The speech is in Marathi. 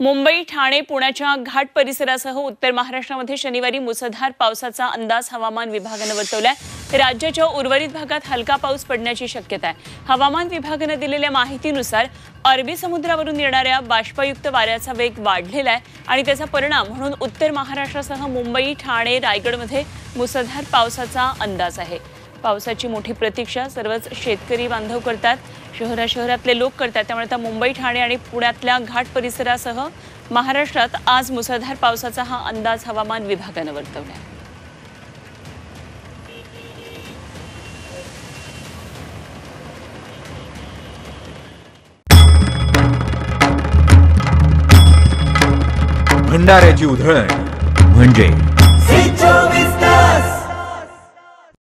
मुंबई ठाणे पुण्याच्या घाट परिसरासह उत्तर महाराष्ट्रामध्ये शनिवारी मुसळधार पावसाचा अंदाज हवामान विभागानं वर्तवलाय. राज्याच्या उर्वरित भागात हलका पाऊस पडण्याची शक्यता आहे. हवामान विभागानं दिलेल्या माहितीनुसार अरबी समुद्रावरून येणाऱ्या बाष्पयुक्त वाऱ्याचा वेग वाढलेला आहे आणि त्याचा परिणाम म्हणून उत्तर महाराष्ट्रासह मुंबई ठाणे रायगडमध्ये मुसळधार पावसाचा अंदाज आहे. पावसाची मोठी प्रतीक्षा. सर्वच शेतकरी बांधव करतात. शहरा शहरातले लोक करतात. त्यामुळे आता मुंबई ठाणे आणि पुण्यातल्या घाट परिसरासह महाराष्ट्रात आज मुसळधार पावसाचा हा अंदाज हवामान विभागानं वर्तवला आहे भंडाऱ्याची उधळण. म्हणजे?